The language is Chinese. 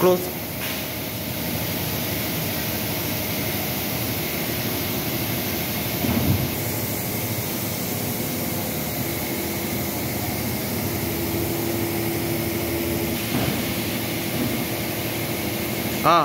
க்ளோஸ் ஆ